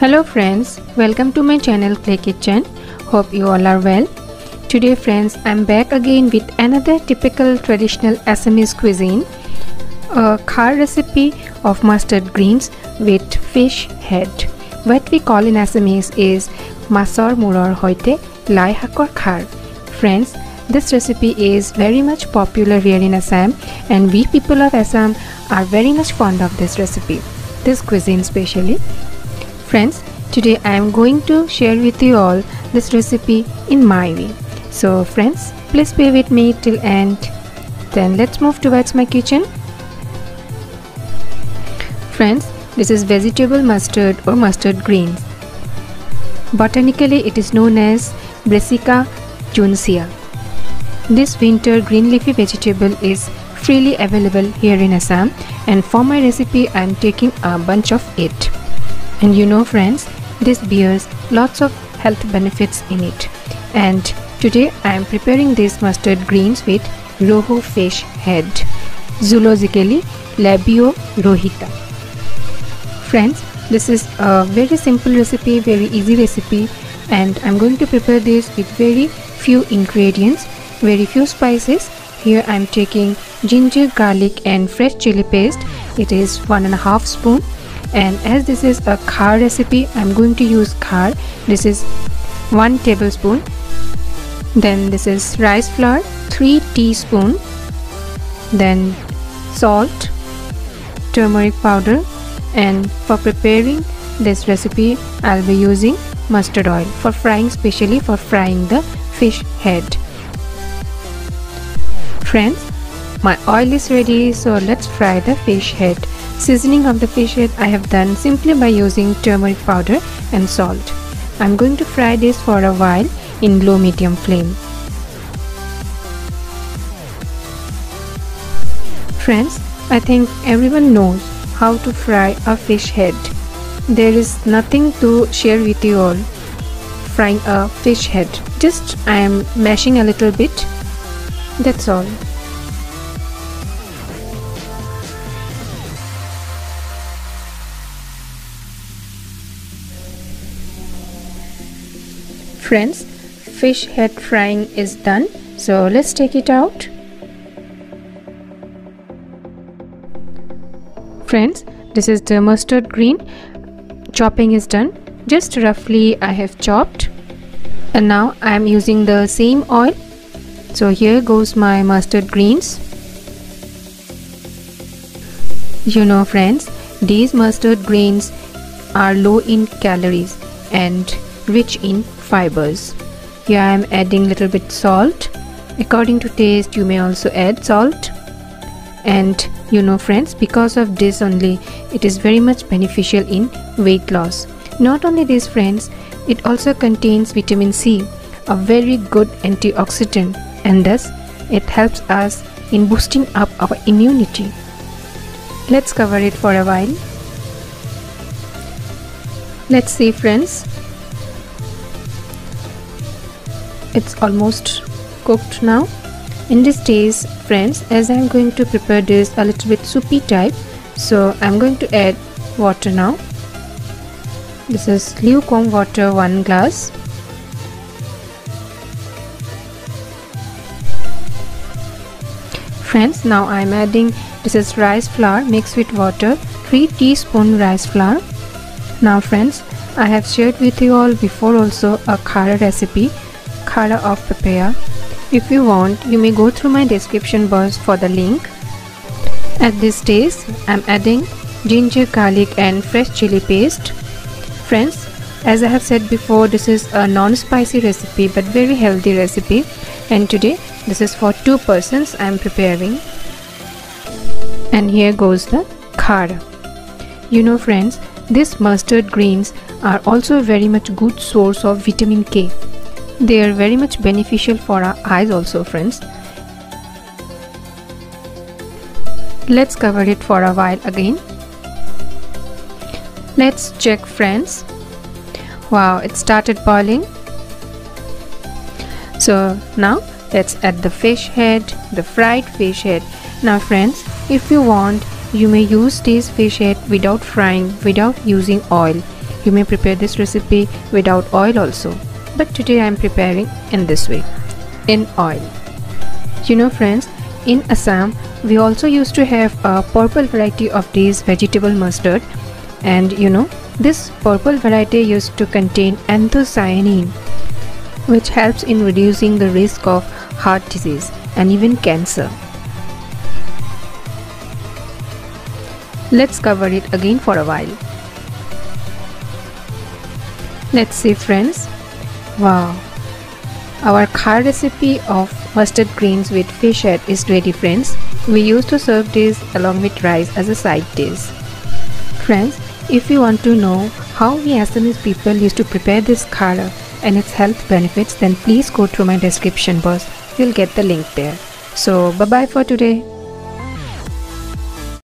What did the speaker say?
Hello friends, welcome to my channel Clay Kitchen. Hope you all are well. Today friends, I'm back again with another typical traditional Assamese cuisine. A khar recipe of mustard greens with fish head. What we call in Assamese is masor muror hoite lai hakor khar. Friends, this recipe is very much popular here in Assam and we people of Assam are very much fond of this recipe, this cuisine specially. Friends, today I am going to share with you all this recipe in my way. So friends, please be with me till end. Then let's move towards my kitchen. Friends, this is vegetable mustard or mustard greens. Botanically, it is known as Brassica juncea. This winter green leafy vegetable is freely available here in Assam and for my recipe I am taking a bunch of it. And you know friends, this bears lots of health benefits in it. And today I am preparing these mustard greens with rohu fish head, zoologically Labeo rohita. Friends, this is a very simple recipe, very easy recipe and I'm going to prepare this with very few ingredients very few spices here i'm taking ginger garlic and fresh chili paste it is one and a half spoon and as this is a khar recipe i'm going to use khar. This is one tablespoon. Then this is rice flour 3 teaspoon. Then salt turmeric powder. And for preparing this recipe i'll be using mustard oil for frying specially for frying the fish head. Friends, my oil is ready so let's fry the fish head. Seasoning of the fish head I have done simply by using turmeric powder and salt. I'm going to fry this for a while in low medium flame. Friends, I think everyone knows how to fry a fish head. There is nothing to share with you all frying a fish head. Just I am mashing a little bit that's all. Friends, fish head frying is done. So let's take it out. Friends, this is the mustard green. Chopping is done. Just roughly I have chopped. And now I am using the same oil so here goes my mustard greens you know friends these mustard greens are low in calories and rich in fibers here I am adding little bit salt according to taste you may also add salt and you know friends because of this only it is very much beneficial in weight loss not only this friends it also contains vitamin C a very good antioxidant and thus it helps us in boosting up our immunity. Let's cover it for a while. Let's see friends. It's almost cooked now. In this stage friends as I'm going to prepare this a little bit soupy type so I'm going to add water now. This is lukewarm water 1 glass friends now I am adding this is rice flour mixed with water 3 teaspoon rice flour now friends I have shared with you all before also a khara recipe khara of papaya if you want you may go through my description box for the link. At this stage I'm adding ginger garlic and fresh chili paste. Friends as I have said before this is a non-spicy recipe but very healthy recipe. And today this is for two persons I am preparing. And here goes the khara you know friends these mustard greens are also a very much good source of vitamin K they are very much beneficial for our eyes also friends. Let's cover it for a while again. Let's check friends. Wow it started boiling. So now let's add the fish head the fried fish head. Now friends if you want you may use this fish head without frying without using oil. You may prepare this recipe without oil also. But today I am preparing in this way, in oil. You know friends, in Assam, we also used to have a purple variety of this vegetable mustard and you know, this purple variety used to contain anthocyanin which helps in reducing the risk of heart disease and even cancer. Let's cover it again for a while. Let's see friends. Wow! Our khar recipe of mustard greens with fish head is ready friends. We used to serve this along with rice as a side dish. Friends, if you want to know how we Assamese people used to prepare this khara and its health benefits then please go through my description box. You'll get the link there. So bye bye for today.